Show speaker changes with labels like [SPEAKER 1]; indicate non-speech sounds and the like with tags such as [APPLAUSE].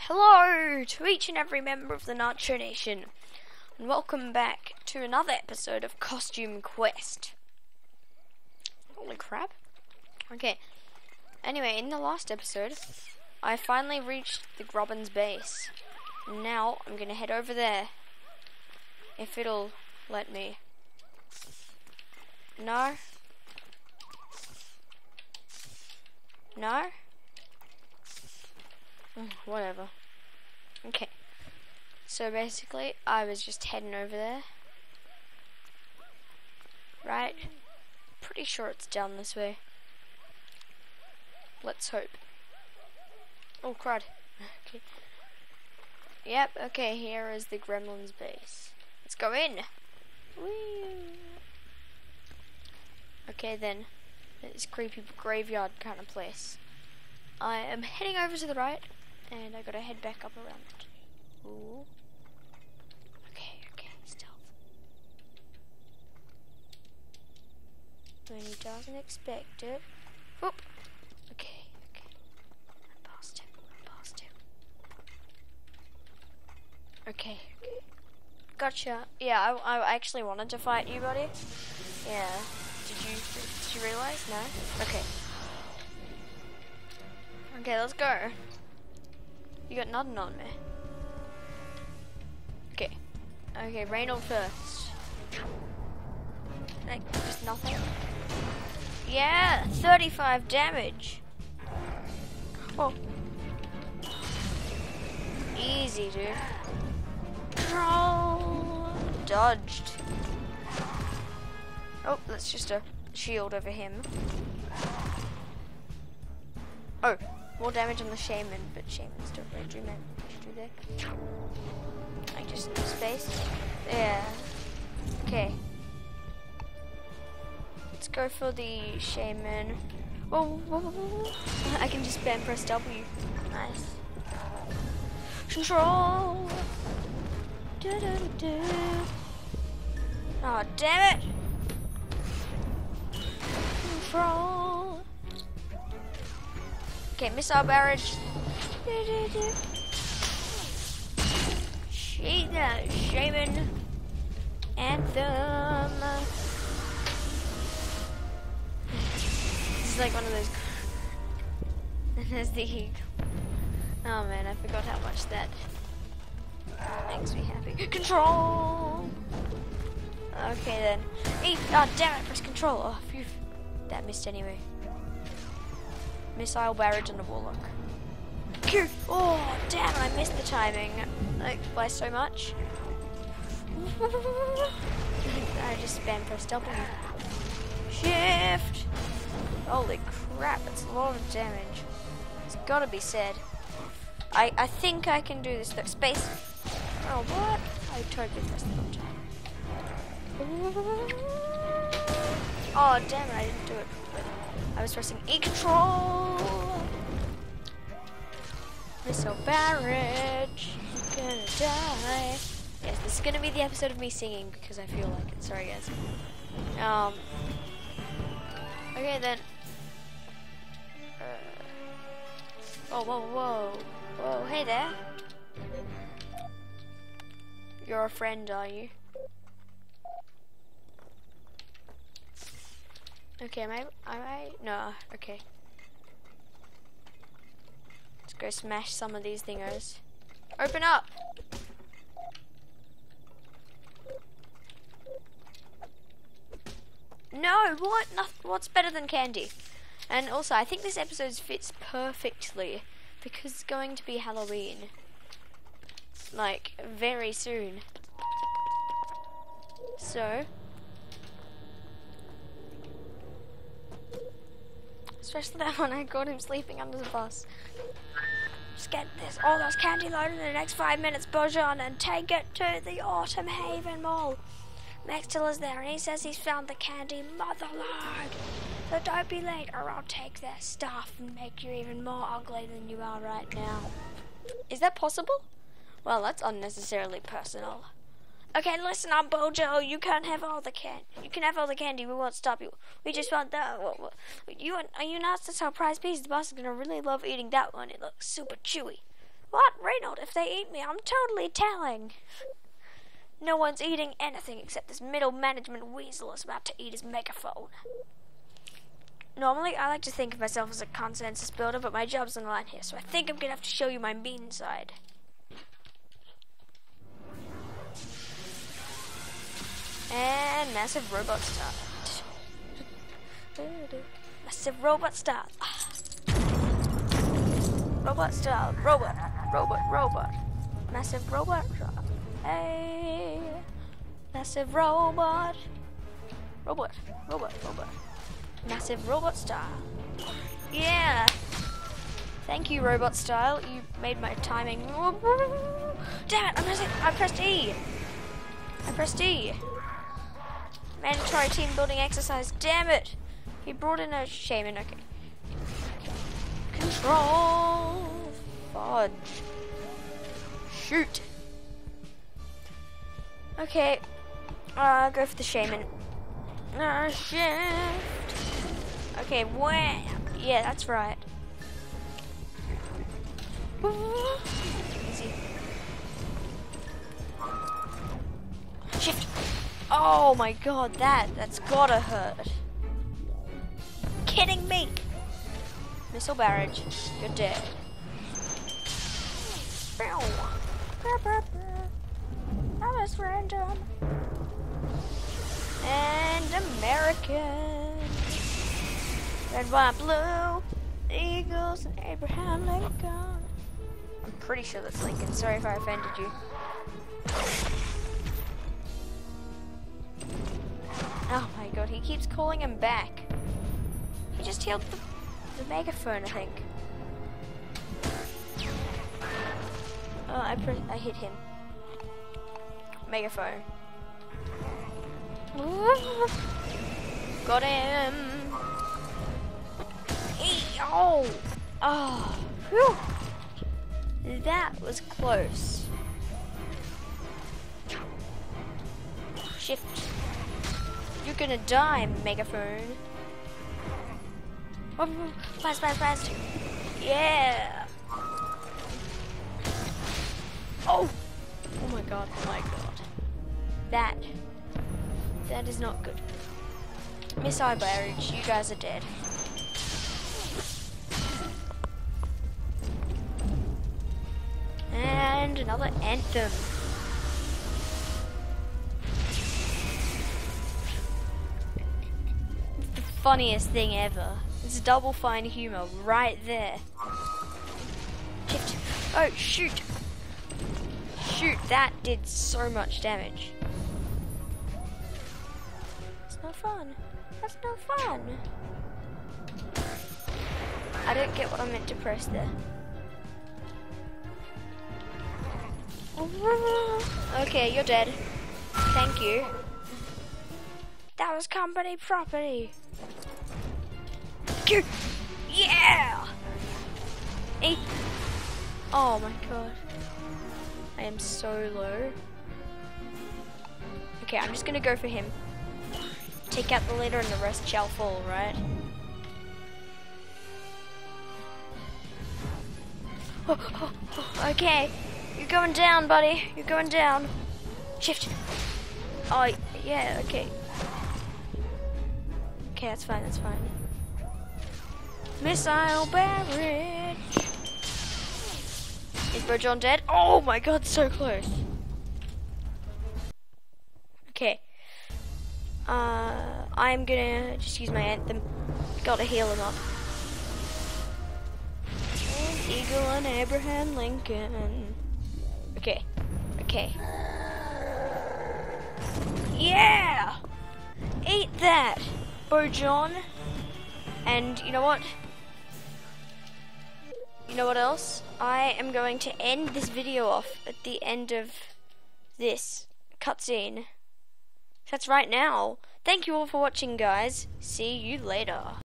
[SPEAKER 1] Hello to each and every member of the Nacho Nation, and welcome back to another episode of Costume Quest. Holy crap. Okay, anyway, in the last episode, I finally reached the Grubbins base. Now, I'm gonna head over there. If it'll let me. No? No? [SIGHS] Whatever. Okay. So basically, I was just heading over there. Right? Pretty sure it's down this way. Let's hope. Oh, crud. [LAUGHS] Okay. Yep, okay, here is the Gremlins base. Let's go in. Whee! Okay then, this creepy graveyard kind of place. I am heading over to the right, and I gotta head back up around it. Ooh. Okay, okay, stealth. When he doesn't expect it. Whoop. Okay, okay. I'm past him. I'm past him. Okay, okay. Gotcha. Yeah, I, I actually wanted to fight you, buddy. Yeah. Did you did you realize? No. Okay. Okay, let's go. You got nothing on me. Okay. Okay, Reynold first. Like, just nothing. Yeah, 35 damage. Oh. Easy, dude. Troll. Dodged. Oh, that's just a shield over him. Oh, more damage on the shaman, but shamans don't really do much, do they? I just need space. Yeah. Okay. Let's go for the shaman. Whoa, whoa, whoa. [LAUGHS] I can just spam press W. Nice. Control. Da, da, da. Oh, damn it! Control. Okay, missile barrage. The shaman anthem. This is like one of those. [LAUGHS] And there's the. Oh man, I forgot how much that makes me happy. Control. Okay then. Oh damn it! Press control. Oh, phew. That missed anyway. Missile barrage on the warlock. Oh damn! I missed the timing. Like by so much. [LAUGHS] I just spam press W. Shift. Holy crap! It's a lot of damage. It's gotta be said. I I think I can do this. Though. Space. Oh what? I totally pressed the time. [LAUGHS] Oh damn it! I didn't do it. I was pressing E control. Missile barrage. You're gonna die. Yes, this is gonna be the episode of me singing because I feel like it. Sorry, guys. Um. Okay then. Uh, whoa, whoa, whoa, whoa! Hey there. You're a friend, are you? Okay, am I? Am I? No. Okay. Let's go smash some of these thingers. Open up. No, what? Nothing, what's better than candy? And also, I think this episode fits perfectly because it's going to be Halloween. Like, very soon. So, especially that one I caught him sleeping under the bus. Just get this, all those candy loaded in the next five minutes, Bojan, and take it to the Autumn Haven Mall. Max is there, and he says he's found the candy motherlode. So don't be late, or I'll take their stuff and make you even more ugly than you are right now. Is that possible? Well, that's unnecessarily personal. Okay, listen up, Bojo. You can't have all the can. You can have all the candy. We won't stop you. We just want that. You are you not the surprise piece? The boss is gonna really love eating that one. It looks super chewy. What? Reynold? if they eat me, I'm totally telling. No one's eating anything except this middle management weasel is about to eat his megaphone. Normally, I like to think of myself as a consensus builder, but my job's on the line here, so I think I'm gonna have to show you my mean side. And massive robot start. Massive robot start. Robot style, robot, robot, robot. Massive robot. Hey, massive robot. Robot, robot, robot. Massive robot style. Yeah. Thank you, robot style. You made my timing. Damn it! I pressed, I pressed E. I pressed E. Mandatory team building exercise. Damn it! He brought in a shaman. Okay. Control. Fudge. Shoot. Okay. Uh, go for the shaman. Uh, shift. Okay, wham. Yeah, that's right. Easy. Shift. Oh my god, that, that's gotta hurt. Kidding me? Missile barrage, you're dead. That was random. And American. Red, white, blue. Eagles and Abraham Lincoln. I'm pretty sure that's Lincoln. Sorry if I offended you. Oh my god, he keeps calling him back. He just healed the, the megaphone, I think. Oh, I, I hit him. Megaphone. [LAUGHS] Got him. Oh. Oh. Whew. That was close. Shift. You're gonna die, megaphone. Oh, fast, fast, fast. Yeah. Oh! Oh my god, oh my god. That. That is not good. Missile barrage, you guys are dead. And another anthem. Funniest thing ever. It's Double Fine humor right there. Oh, shoot. Shoot, that did so much damage. It's no fun. That's no fun. I don't get what I meant to press there. [LAUGHS] Okay, you're dead. Thank you. That was company property. Yeah! Hey. Oh my god. I am so low. Okay, I'm just gonna go for him. Take out the leader and the rest shall fall, right? [GASPS] okay, you're going down, buddy. You're going down. Shift. Oh, yeah, okay. Okay, that's fine, that's fine. Missile barrage. Is Bojon dead? Oh my god, so close. Okay. Uh, I'm gonna just use my anthem. Gotta heal him up. And Eagle and Abraham Lincoln. Okay. Okay. Yeah! Eat that, Bojon. And you know what? You know what else? I am going to end this video off at the end of this cutscene. That's right now. Thank you all for watching, guys. See you later.